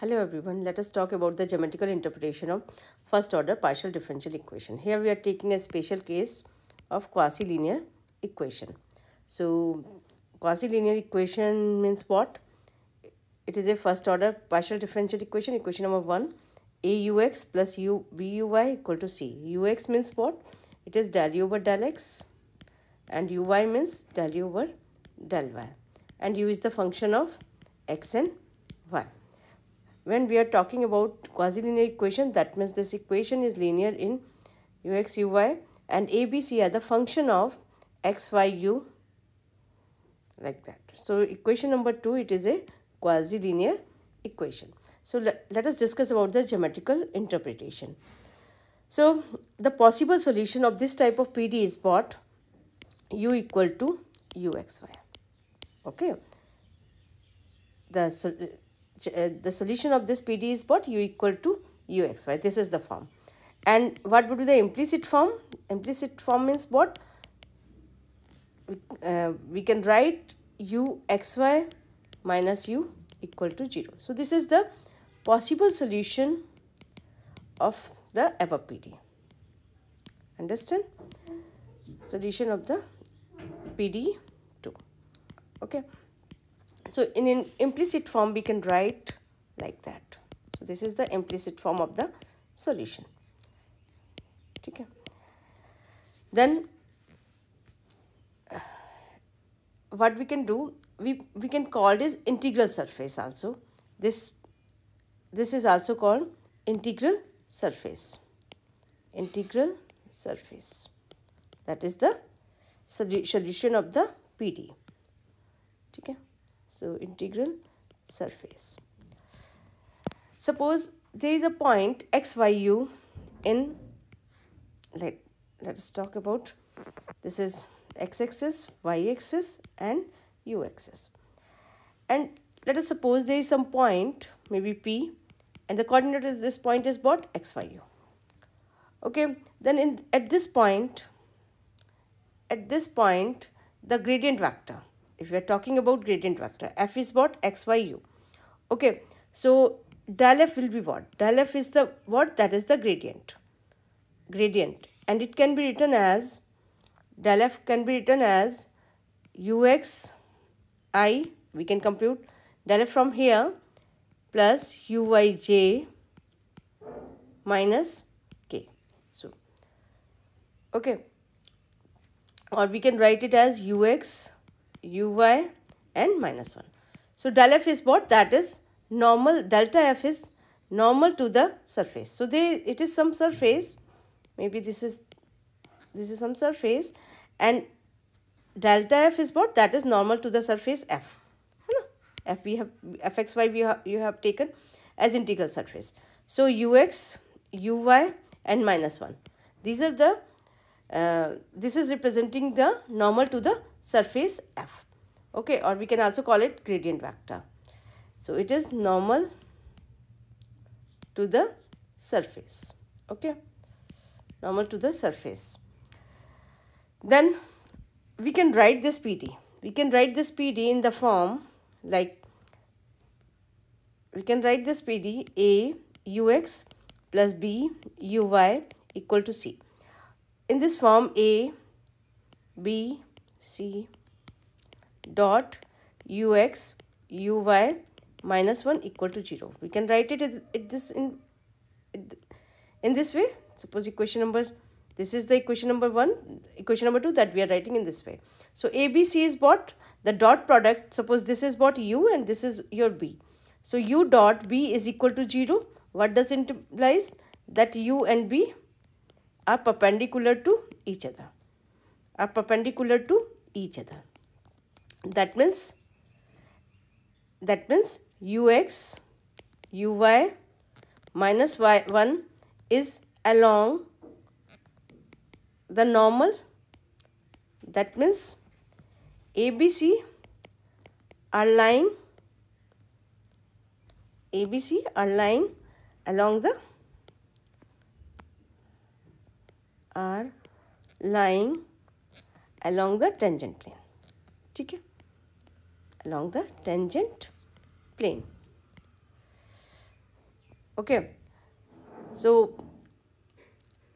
Hello everyone, let us talk about the geometrical interpretation of first order partial differential equation. Here we are taking a special case of quasi-linear equation. So quasi-linear equation means what? It is a first order partial differential equation, equation number 1 aux plus u buy equal to c. ux means what? It is del u over del x and uy means del u over del y and u is the function of x and y when we are talking about quasi-linear equation that means this equation is linear in ux uy and abc are the function of x y u like that. So equation number 2 it is a quasi-linear equation. So let, let us discuss about the geometrical interpretation. So the possible solution of this type of pd is what? U equal to uxy okay? The uh, the solution of this PD is what? U equal to UXY. This is the form. And what would be the implicit form? Implicit form means what? Uh, we can write UXY minus U equal to 0. So, this is the possible solution of the above PD. Understand? Solution of the PD 2. Okay. So in an implicit form, we can write like that. So this is the implicit form of the solution. Okay. Then what we can do, we, we can call this integral surface also. This, this is also called integral surface. Integral surface. That is the solution of the PD. Okay. So integral surface. Suppose there is a point xyu in let let us talk about this is x-axis, y-axis and u-axis. And let us suppose there is some point maybe p and the coordinate of this point is what xyu. Okay, then in at this point at this point the gradient vector if we are talking about gradient vector f is what? X y u. Okay so del f will be what? Del f is the what? That is the gradient. Gradient. And it can be written as del f can be written as ux i we can compute del f from here plus uyj minus k. So okay. Or we can write it as ux uy and minus 1. So del f is what? That is normal, delta f is normal to the surface. So they, it is some surface, maybe this is, this is some surface and delta f is what? That is normal to the surface f. f we have, fxy we have, you have taken as integral surface. So ux, uy and minus 1. These are the, uh, this is representing the normal to the surface f. Okay or we can also call it gradient vector. So it is normal to the surface. Okay normal to the surface. Then we can write this PD we can write this PD in the form like we can write this PD A ux plus B uy equal to C. In this form A B c dot ux uy minus 1 equal to 0 we can write it at this in in this way. Suppose equation number this is the equation number 1 equation number 2 that we are writing in this way. So abc is what the dot product suppose this is what u and this is your b. So u dot b is equal to 0 what does it implies that u and b are perpendicular to each other. Are perpendicular to each other. That means that means ux uy minus y1 is along the normal that means ABC are lying ABC are lying along the are lying along the tangent plane ठीक है along the tangent plane Okay. So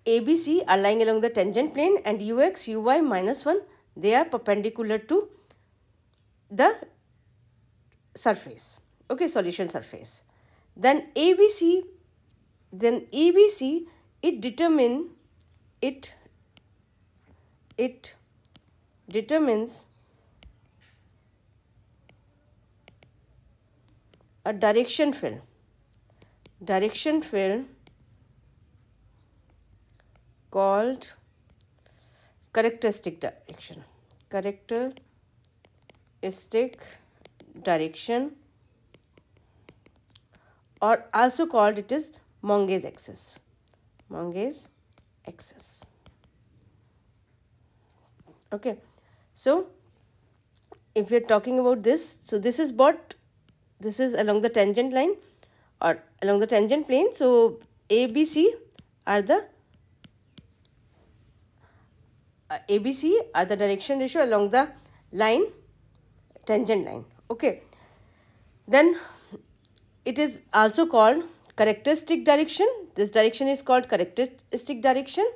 ABC are lying along the tangent plane and UX, UY minus 1 they are perpendicular to the surface. Okay, solution surface. Then ABC, then ABC it determine it it determines a direction field direction field called characteristic direction. Characteristic direction or also called it is Monge's axis. Monge's axis. Okay so if we are talking about this so this is what this is along the tangent line or along the tangent plane. So ABC are the uh, ABC are the direction ratio along the line tangent line. Okay. Then it is also called characteristic direction. This direction is called characteristic direction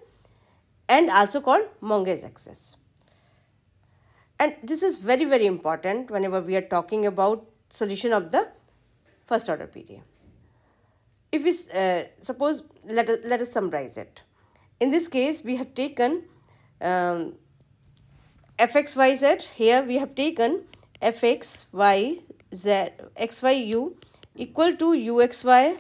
and also called Monge's axis and this is very very important whenever we are talking about solution of the first order PDE if we uh, suppose let us, let us summarize it. In this case we have taken um, fxyz here we have taken fxyz xyu equal to uxy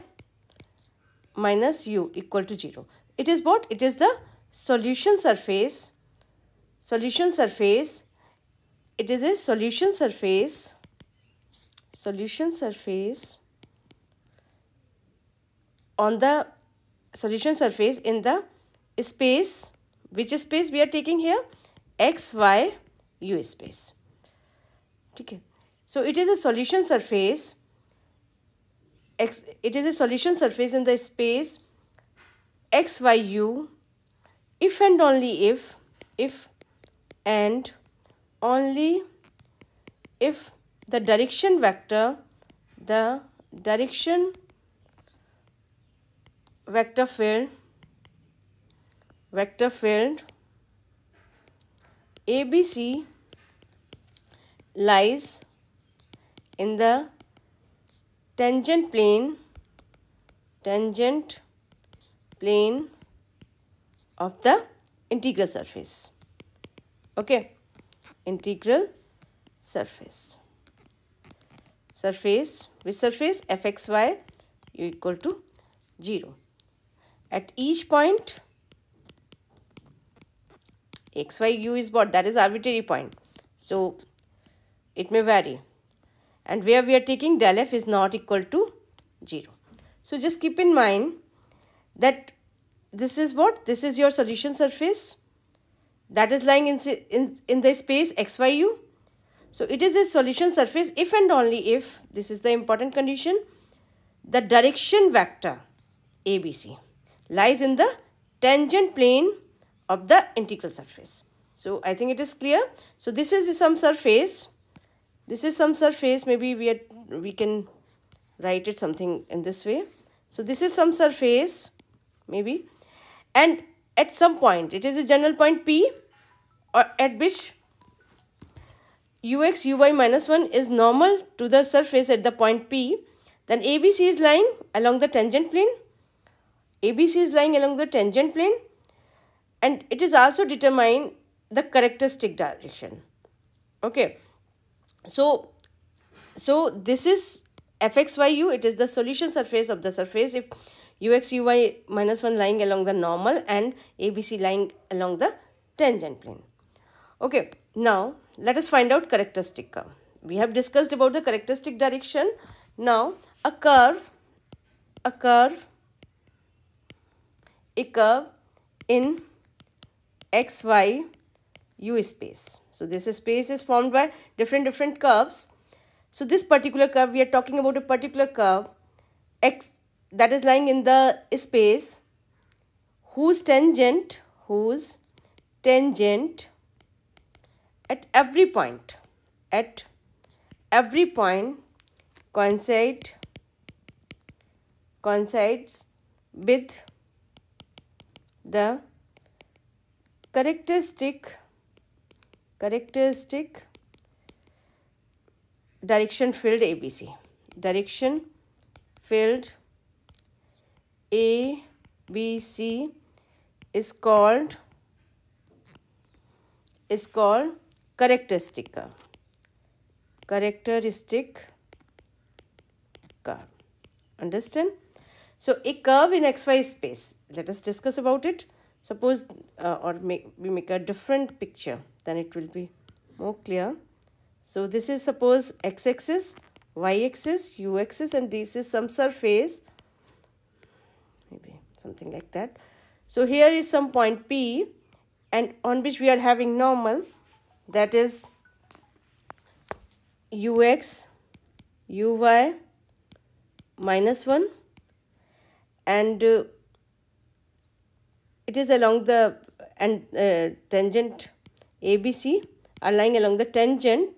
minus u equal to 0 it is what? It is the solution surface solution surface it is a solution surface. Solution surface on the solution surface in the space. Which space we are taking here? X y u space. Okay. So it is a solution surface. X it is a solution surface in the space x y u. If and only if if and only if the direction vector the direction vector field vector field ABC lies in the tangent plane tangent plane of the integral surface. Okay integral surface. Surface with surface fxy equal to 0 at each point x y u is what that is arbitrary point. So it may vary. And where we are taking del f is not equal to 0 so just keep in mind that this is what? This is your solution surface that is lying in, in, in the space xyu. So it is a solution surface if and only if, this is the important condition, the direction vector ABC lies in the tangent plane of the integral surface. So I think it is clear. So this is some surface. This is some surface. Maybe we are, we can write it something in this way. So this is some surface maybe and at some point it is a general point P or at which ux uy minus 1 is normal to the surface at the point P. Then ABC is lying along the tangent plane. ABC is lying along the tangent plane. And it is also determine the characteristic direction. Okay. So, so this is fxyu, it is the solution surface of the surface. If ux uy minus 1 lying along the normal and ABC lying along the tangent plane. Okay, now let us find out characteristic curve. We have discussed about the characteristic direction. Now a curve, a curve a curve in xy u space. So this space is formed by different different curves. So this particular curve we are talking about a particular curve x that is lying in the space. Whose tangent? Whose tangent? At every point at every point coincide coincides with the characteristic characteristic direction field ABC direction field ABC is called is called characteristic. Curve characteristic curve. Understand? So a curve in xy space. Let us discuss about it. Suppose uh, or make, we make a different picture then it will be more clear. So this is suppose x-axis y-axis u-axis and this is some surface something like that. So here is some point p and on which we are having normal that is ux uy minus 1 and uh, it is along the and uh, tangent ABC are lying along the tangent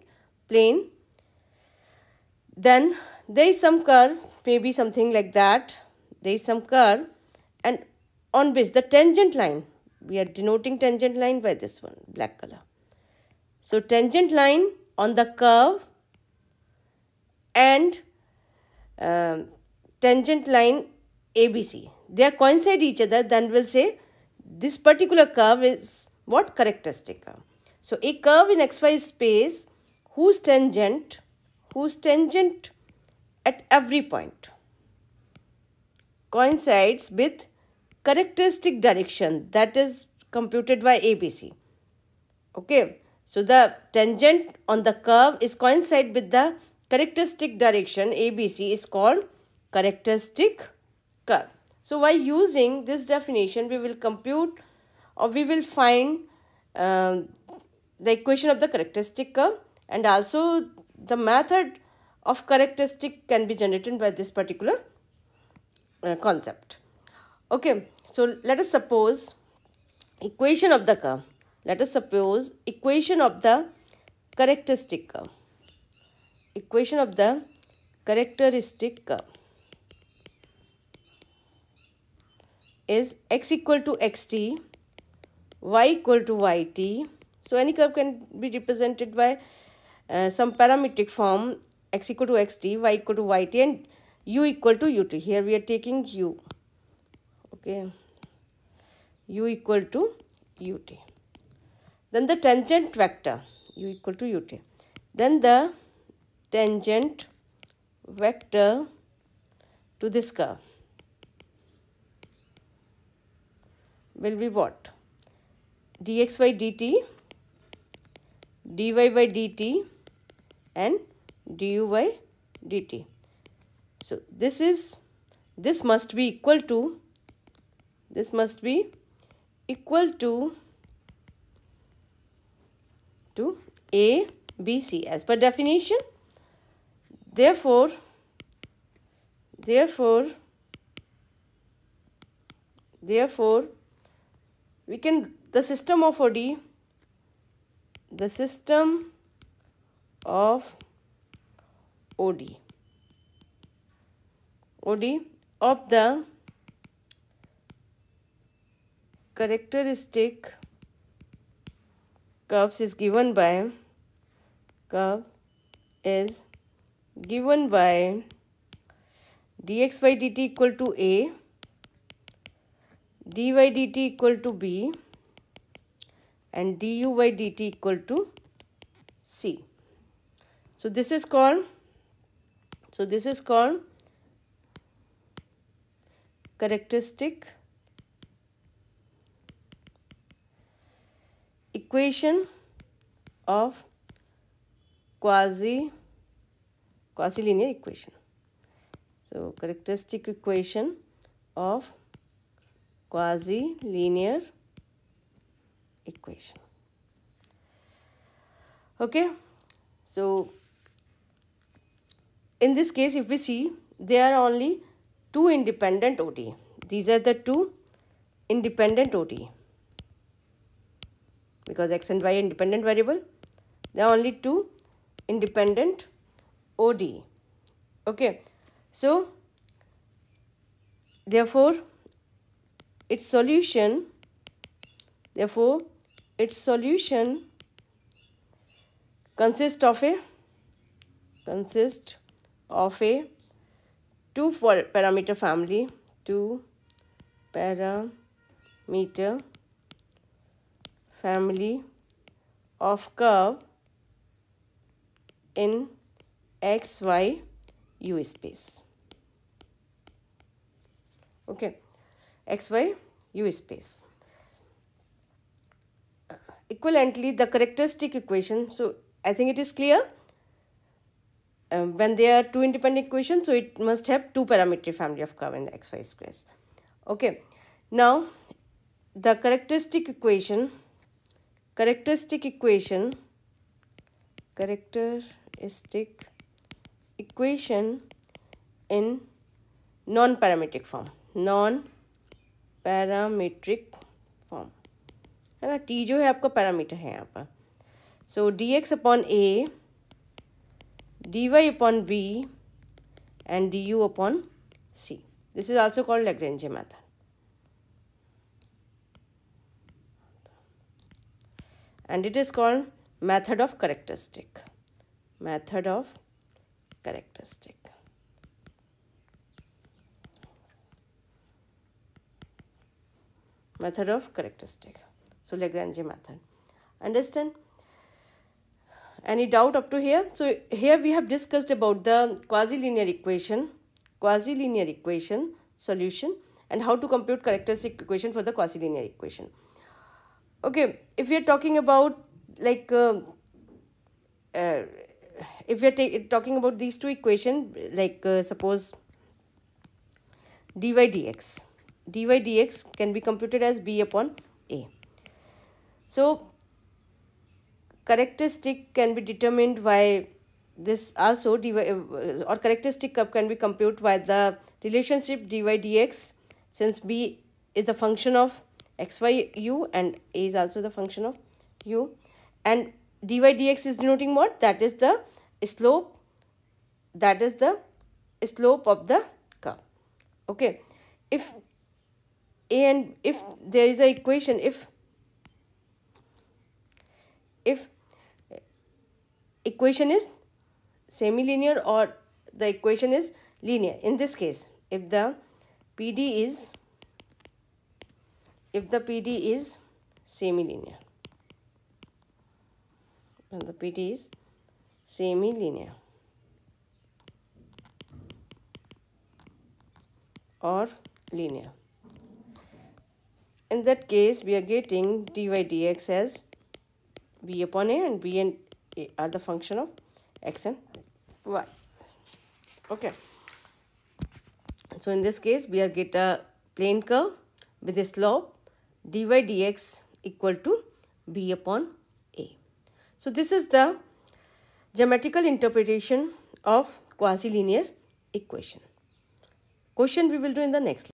plane. Then there is some curve maybe something like that. There is some curve and on which the tangent line we are denoting tangent line by this one black color so tangent line on the curve and um, tangent line ABC. They are coincide each other, then we'll say this particular curve is what characteristic curve. So a curve in xy space whose tangent, whose tangent at every point coincides with characteristic direction that is computed by ABC. Okay, so the tangent on the curve is coincide with the characteristic direction ABC is called characteristic curve. So by using this definition, we will compute or we will find uh, the equation of the characteristic curve and also the method of characteristic can be generated by this particular uh, concept. Okay, so let us suppose equation of the curve. Let us suppose equation of the characteristic curve. Equation of the characteristic curve. is x equal to xt, y equal to yt. So any curve can be represented by uh, some parametric form x equal to xt, y equal to yt and u equal to ut. Here we are taking u. Okay. u equal to ut. Then the tangent vector u equal to ut. Then the tangent vector to this curve will be what? dx by dt, dy by dt and du by dt. So this is, this must be equal to, this must be equal to, to a, b, c as per definition. Therefore, therefore, therefore, we can the system of OD the system of OD OD of the characteristic curves is given by curve is given by dx by dt equal to a dy dt equal to b and du by dt equal to c. So this is called so this is called characteristic equation of quasi quasi linear equation. So characteristic equation of quasi-linear equation. Okay, so in this case if we see there are only two independent OD. These are the two independent OD because x and y are independent variable. There are only two independent OD. Okay, so therefore its solution therefore its solution consists of a consist of a two parameter family two parameter family of curve in x y u space. Okay x y u space. Equivalently the characteristic equation so i think it is clear. Um, when there are two independent equations so it must have two parameter family of curve in the xy space okay now the characteristic equation characteristic equation characteristic equation in non parametric form non parametric form है ना? T जो है आपका parameter है यहाँ पर। So D X upon A D Y upon B and D U upon C this is also called Lagrange method And it is called method of characteristic. Method of characteristic. Method of characteristic. So Lagrange method. Understand? Any doubt up to here? So here we have discussed about the quasi-linear equation, quasi-linear equation solution and how to compute characteristic equation for the quasi-linear equation. Okay, if we are talking about like uh, uh, if we are talking about these two equations like uh, suppose dy dx dy dx can be computed as b upon a. So characteristic can be determined by this also uh, or characteristic can be computed by the relationship dy dx since b is the function of xy u and a is also the function of u. And dy dx is denoting what? That is the slope that is the slope of the curve. Okay. If a and if there is a equation if if equation is semi-linear or the equation is linear. In this case, if the PD is if the PD is semi-linear. And the PD is semi-linear. Or linear. In that case, we are getting dy dx as b upon a and b and a are the function of x and y. Okay. So in this case we are get a plane curve with a slope dy dx equal to b upon a. So this is the geometrical interpretation of quasi-linear equation. Question we will do in the next